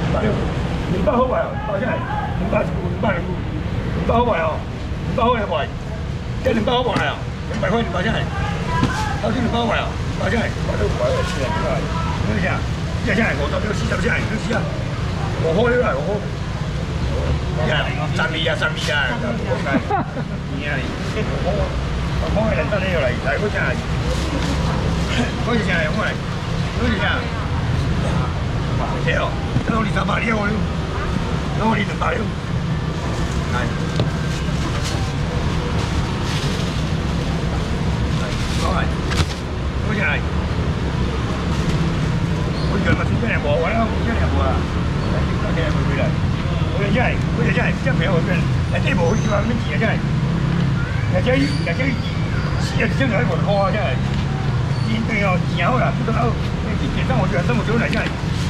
一百六，你包好唔好？包真系，一百五，一百零五，包好唔好？包好唔这加你包好唔好你两百块你包真系，到底你包好唔好？包真系，我都怀疑死啊！你讲啥？你讲啥？我到边有死就死，有死啊？我开啦，我开。哎，三皮鸭，三皮鸭，三皮鸭，你讲啥？你讲啥？我开，我开，你讲啥？你讲啥？我开。no li taparía, boludo. No li taparía. Ahí. Ahí. Voy a ahí. Voy a la cinta de agua, ahora voy a la agua. La cinta que voy a mirar. Eh, voy a allá, voy a allá, ya me voy a ver. La tengo últimamente ya allá. Ya allá, ya allá. Si ya tengo algo, joder, eh. ya. Y tengo, y ahora, puto lado. Eh, estamos, estamos de una ya.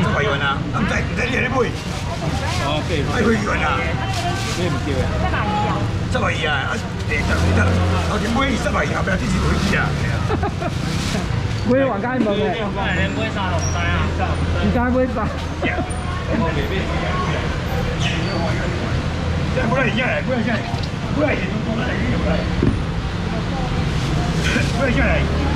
十八元啊！唔弟，唔得你多杯？哦，几杯？阿妹几元啊？几元？十八元。十八元啊！阿弟，得，一等，阿弟买二十块钱，不要支持回去啊！哈哈哈！买黄家怎么样？黄家买三笼，对啊，一家买三。来，过来，过来，过来，过来，过来，过来，过来。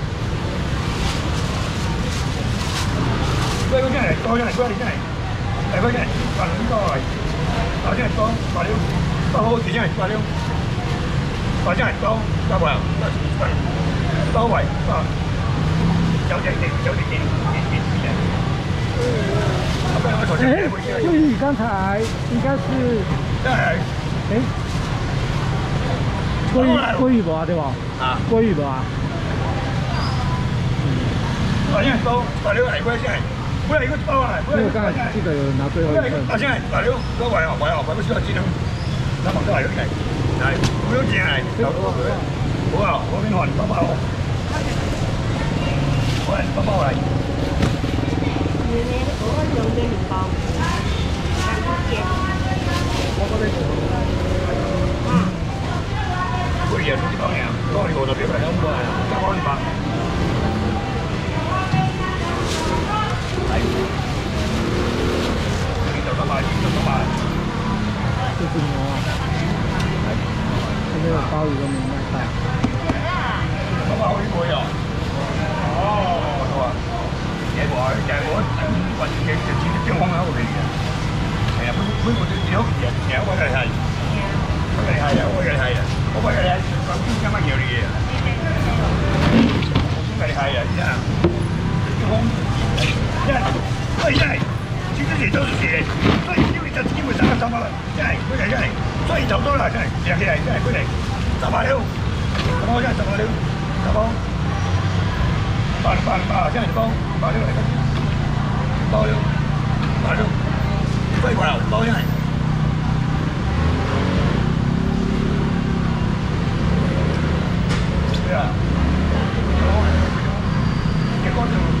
过来这边来，过来这边来，来过来这来，过来来，过来这来，过来来，过来这边来，过来来，过来这边来，过来过来这过来这边来，点，来点边点过点这边来，过来这边来，过来这边来，过来这边来，过来这边来，过来这边来，过来快点。不要一个包来，不要干，这个拿最好一个。啊，先来，来哟，过来来哦，过来不需要技能，那么过来一个来，不用钱来，不要过来，不要，我明天不包。过来，不包都是事，所以要趁机会上个三百了，真系，真系真系真所以走多啦，真系，真系真系，真系，真系真了，咁我真系三百了，打包，八零八零八，真系打包，八零六，个，包六，八零，快过嚟，打包六，系啊，几多啊？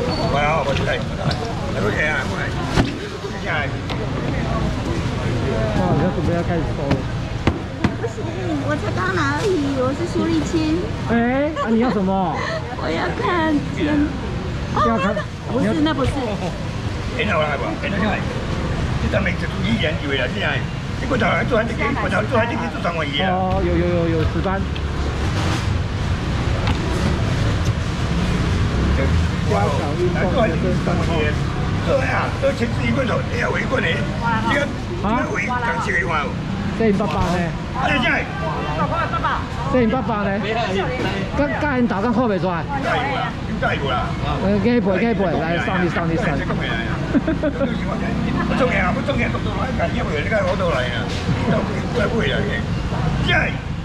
不要，不收费，不收费。不收费啊！不收费。我不要，我要开直播。不行，我才刚拿而已，我是苏立清。哎，那你要什么？我要看钱。要看？不是，那不是。点到是吧？来。这进来？你过头来做还给，过头做还给做位啊？哦，有有有有十三。一罐头，对呀，都吃这一罐头，你还回罐的，你看，你看回刚吃了一罐哦。这红包嘞？这这，这红包呢？这红包呢？干干，你倒干货没抓？干过啦，干过啦。呃，给一倍，给一倍，来，兄弟，兄弟，兄弟。不中人啊，不中人，读到哪？干一杯，你干喝到哪呀？再杯啊！这这，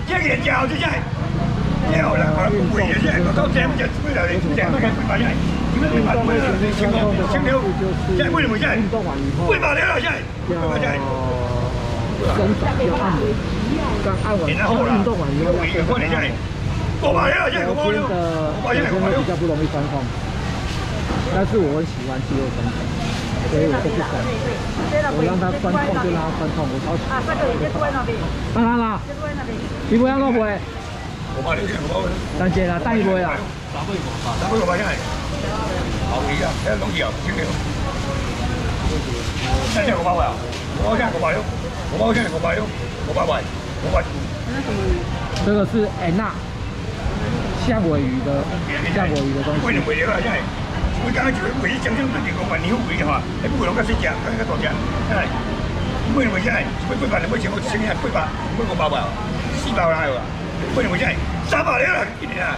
这饮料，这这，好贵啊！这，这酒不就贵了点？不中不中人，读到哪？干一你们运动完以后，先流，先为什么先？了按，完以后运动完以后，过年下来。我买啊，因为这现在比较不容易酸痛，但是我喜欢肌肉痛，所以我不练。我让他酸痛就拉我他！当然啦，你不我不会。我的。但是啦，你不会啊。等我一步啊！我一步，好鱼啊，听讲鱼油，听你讲，三斤五包位啊，五包斤，五包位，五包斤，五包位，五包位，五包。这个是安娜象尾鱼的，象尾鱼的东西。为什么不会了？现在，我刚刚就是故意讲讲自己，我买尼虎鱼哈，哎，不会弄个四只，弄个多少只？哎，为什么不会？不不买，不买，我先买，先买，不买，买个包吧，四包还有吧？为什么不会？三包了，今年啊。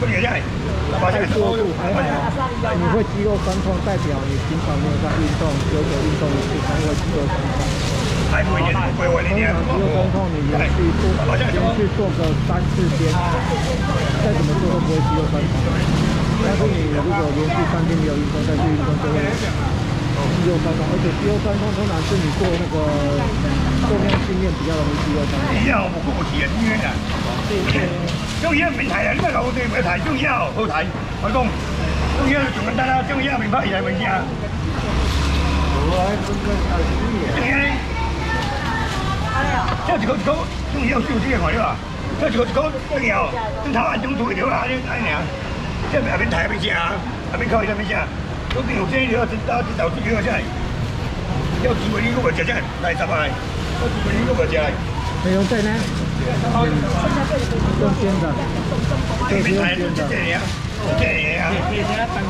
太过度还好，你会肌肉酸痛代表你平常没有在运动，久久运动，你平常会肌肉酸痛，通常肌肉酸痛你连续做，连续做个三四天，再怎么做都不会肌肉酸痛。但是你如果连续三天没有运动再去运动就会。肌肉酸痛，而且肌肉酸痛通常是你做那个重量训练比较容易肌肉酸痛。哎不过冇钱，你这重要平台啊，那个球队不台重要，后台我讲，重要就跟他，重要品牌才重要。哎呀，这是个高重要手机朋友啊，这几个高重要，等他玩中队的啊，哎呀，这边平台没加，还没开的没加。都底有几条？真打真找几条出来？要几鱼肉去吃才来十八要几鱼入去吃？没两在呢？真鲜的，真鲜的，真鲜的。对这对呀。对呀。对呀。对呀。对这对这对呀。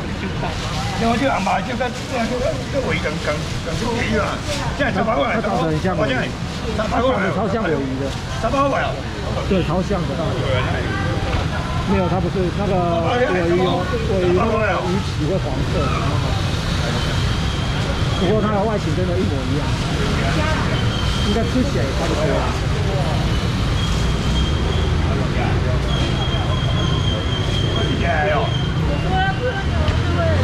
对呀。对呀。对这对呀。对呀。对呀。对呀。对呀。对呀。对呀。对呀。对呀。对呀。对呀。对对没有，它不是那个尾尾鱼鱼鳍会黄色，不过它的外形真的一模一样，应该吃起来也差不多。哎呦！我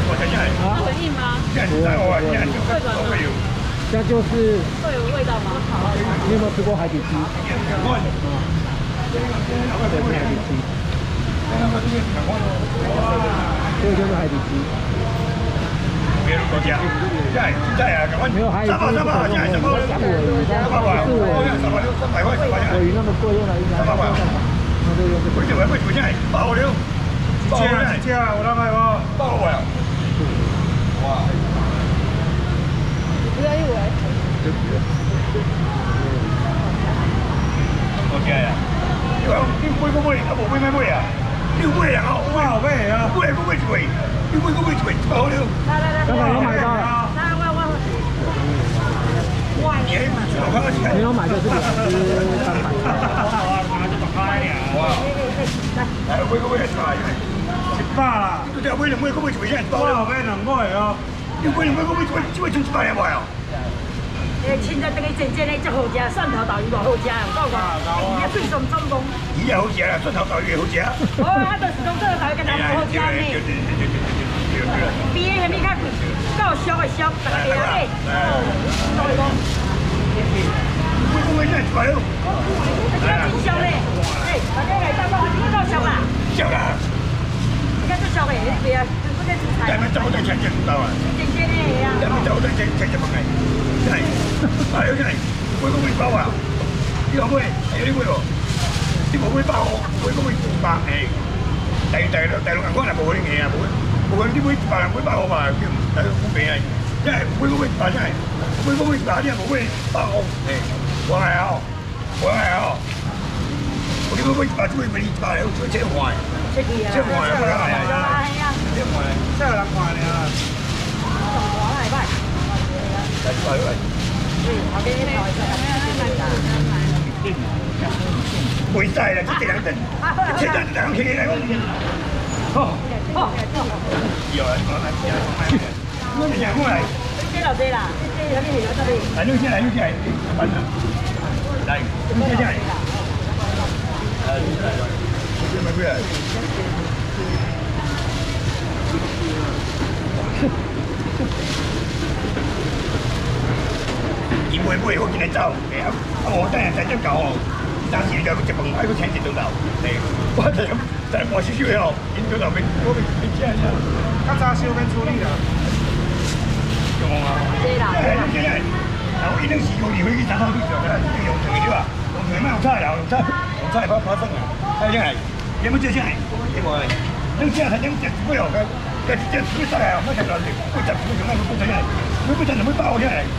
我问，它很硬吗？不会，会软就是会有味道吗？你有没有吃过海底鸡吗？对，海底鸡。这个就是海底鸡。别了，哥姐。在在呀，哥。没有海底。三百三百块三百块钱。三百块。三百块。够用了，够用了。三百块。不是一百块钱，三百。借啊借啊！我拿给我。借我哇。不要用我。不要。哥姐呀，你不不会，他不会买不呀？你喂啊？我喂啊！喂个买水，你喂个喂水，来来来，来来来，我我。万元你要买就这个，七三百。哈啊，这个打开呀。哇。来喂来，喂我来买。一啦！你再喂两喂个喂水，现多了。喂两买啊！你喂两买喂买水，只买成一百两块哦。哎，现在这个蒸蒸的就好吃，蒜头豆鱼也好吃，老公。你要最上中风。鱼也好吃啦，蒜头豆鱼也好吃。我看到始终蒜头豆鱼更好吃呢。别什么看，够香的香，大家来来。老公。会不会热？没有。这真香嘞，哎，大家来尝尝，够香吧？香啊！你看多香嘞，哎呀，真不得出彩。咱们早上吃蒸蛋啊。蒸蒸的呀。咱们早上蒸蒸蒸蛋。じゃないあれじゃない追い込む一番は今思えあよりもよ今思えば追い込む一番え大大大陸港は冇啲嘢啊冇冇啲冇一班冇一班我話叫大陸冇俾啊真係追込一班真係追込一班真係冇咩包誒我係啊我係啊我點解會把追俾你帶嚟出車壞？出去啊！車壞啊！係啊！車壞！真係難壞啊！不会啦，只鸡蛋炖，只鸡蛋两片。哦哦，牛肉牛肉，牛肉牛肉。尾尾我进来走，对啊，啊我等下直接搞哦，一三四再去一万块去铲一通道，我再再我再修的哦，一通道变，我变变这来啦，较早烧边处理啦，对啊，多啦，哎，现在，啊我一年四个月回去三趟以上，哎，一样等于说，我们卖好差了，差，差也发发生啦，哎，真系，有没这真系，哎，恁这他恁这不会哦，这这处理来哦，没得乱的，我这处理来都不怎样，恁不怎我么糟，真系。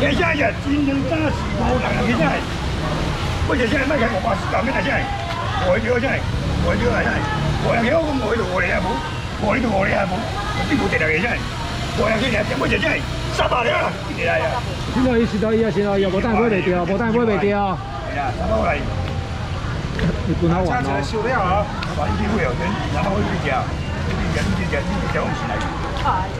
年轻人，精神大，起包囊，年轻人，不就现在卖起五百四百，没得钱，外调，真，外调，真，我又叫工，我又我哋阿婆，我你都罗你阿婆，你冇听到，真，我又叫你阿姐，不就真，杀大了，真来呀！现在是大，现在又冇单买未着，冇单买未着。哎呀，到我来。你管他玩哦。差钱收了哦，赚机会哦，年底拿好一笔钱，年底年底交我们。嗨。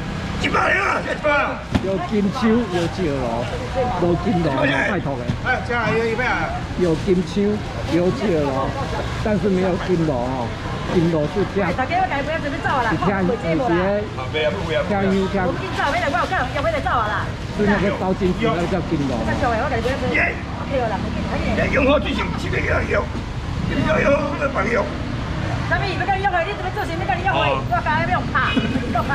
一一有金手，有金罗，无金罗，拜托哎，这要啊？有金手，有金罗，但是没有金罗哦。金罗是这样。大家要不要走听不要不要要不要不不不不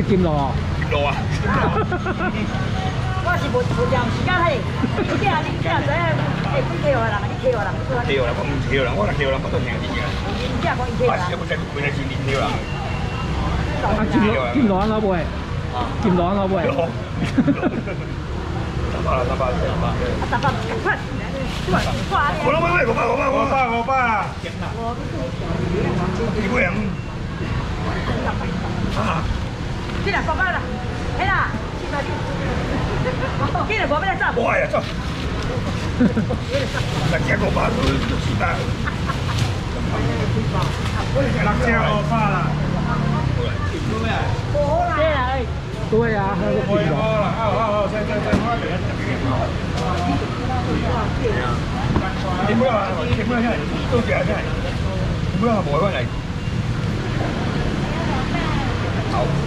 得金锣？锣啊！我是无无定时间，嘿！你叫你叫谁？哎，你跳啊人，你跳啊人，我跳啊，我唔跳我啦跳啊，我都系啊，真嘅。我食我食，我食啊煎煎跳啊！金锣，金锣，我衰。啊！金锣，我衰。老板，老板，老板。老板，老板，老板，老板，老板。老板。老板。老板。进来，宝贝了，来啦，七八九，好，进来，宝贝了，走，我呀，走。那结果吧，七是拉车，二八啦。对呀，啊，啊，啊，啊。对啊，不会会啊，啊。不啊，不不要，啊，不会不会啊，不不要，不会不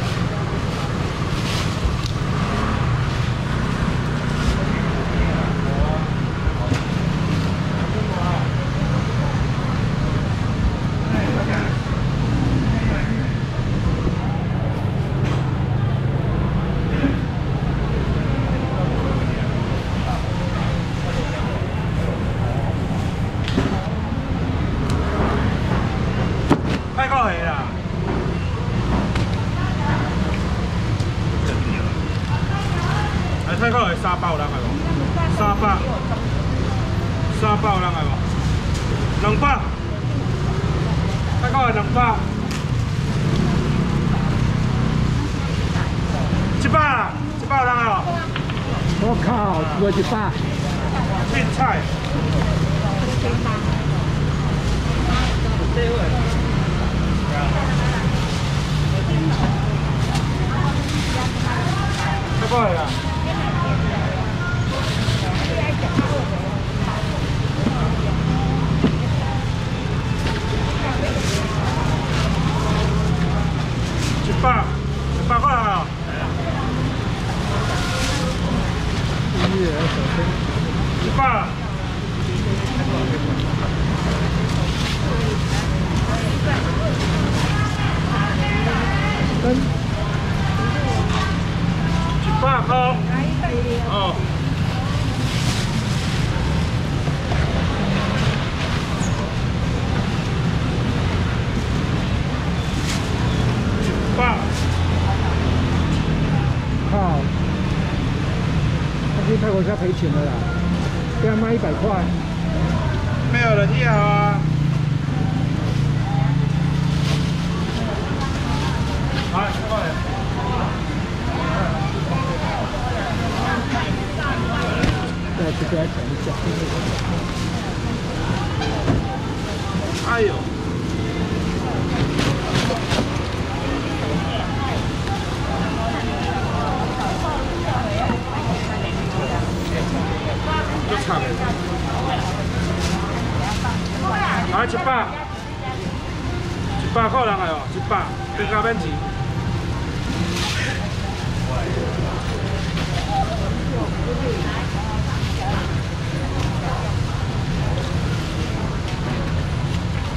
这个是沙包，人个了？沙包，沙包人个了？两包，这个是两包。一百，一百人个了？我靠，多少钱？青菜。这个是。泰国是要赔钱的啦，这样卖一百块，没有人要啊！啊，过来！再次给他讲一下。哎呦！啊，一百，一百好难个哦，一百，你够买几？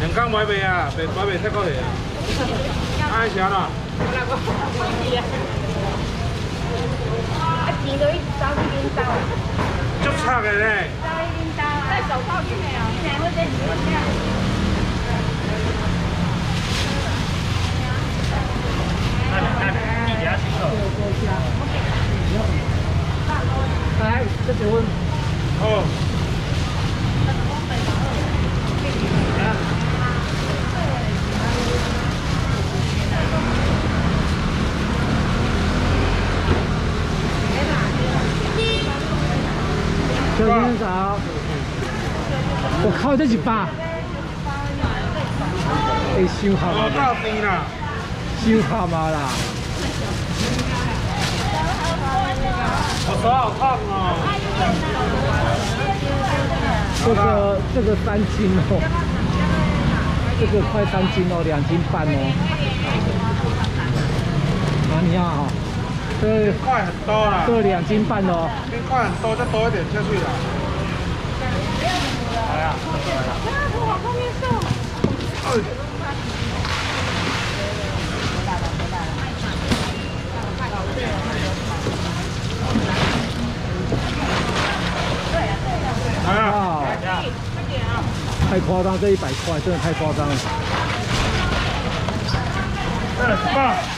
两港买币啊，买币太贵了。爱啥啦？啊，钱都一直找边找。戴口罩，戴手套，有没有？一会变什么来，这几位。哦。这一百。你收下啦，收下嘛啦。我手好胖哦。这个这个三斤哦，这个快三斤哦，两斤半哦。哪里啊？这这两斤半哦。很多再多一点下去啊。啊！太夸张，这一百块真的太夸张了。哎，爸。